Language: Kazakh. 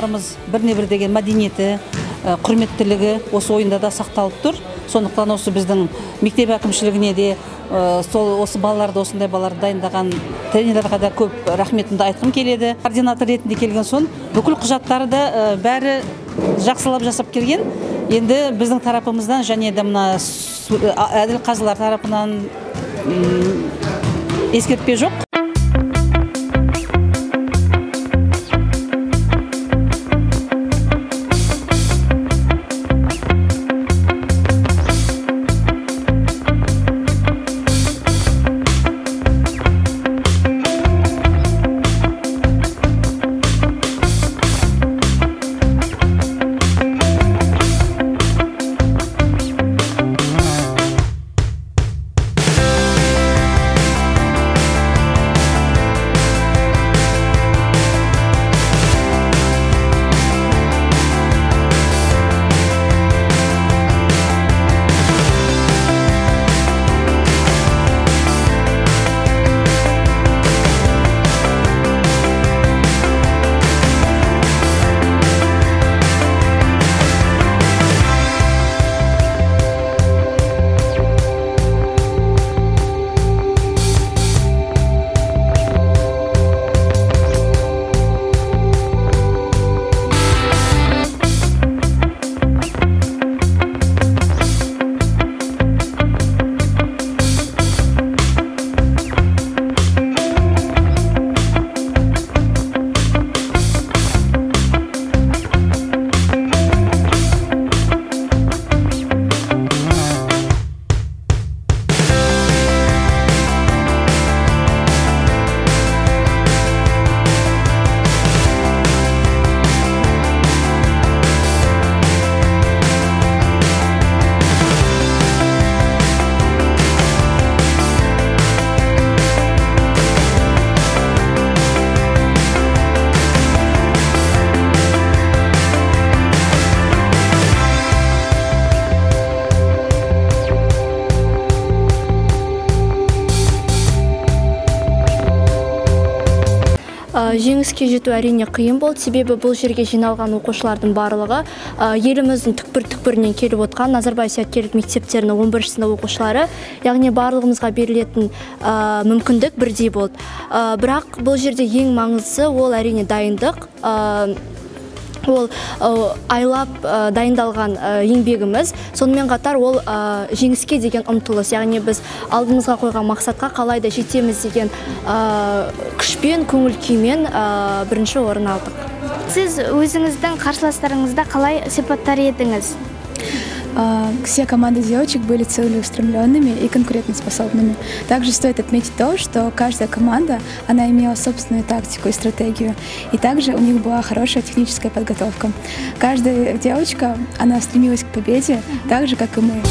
балаларымыз біріне бір деген мәдениеті құрметтілігі осы ойында да сақталып тұр. Сондықтан осы біздің мектеп әкімшілігіне де сол осы балаларды осындай балаларды дайындаған тренерларға да көп рахметімді айтқым келеді. Координатор ретінде келген соң бүкіл құжаттарды бәрі жақсылап жасап келген. Енді біздің тарапымыздан және де мына әділ қазылар тарапынан ескертпе жоқ. Жеңіске жету әрине қиын болды. Себебі бұл жерге жиналған оқушылардың барлығы еліміздің түкпір түкпірінен келіп отқан назарбаев зияткерлік мектептерінің 11 сынып оқушылары яғни барлығымызға берілетін мүмкіндік бірдей болды. Бірақ бұл жерде ең маңыздысы ол әрине дайындық. Ол айлап дайындалған еңбегіміз. Сонымен қатар ол жеңіске деген ұмтылыс. Яғни біз алдымызға қойған мақсатқа қалай да жетеміз деген күшпен көңіл күймен бірінші орын алдық. Сіз өзіңіздің қарсыластарыңызды қалай сипаттар едіңіз? Все команды девочек были целеустремленными и конкурентоспособными. Также стоит отметить то, что каждая команда, она имела собственную тактику и стратегию. И также у них была хорошая техническая подготовка. Каждая девочка, она стремилась к победе, так же, как и мы.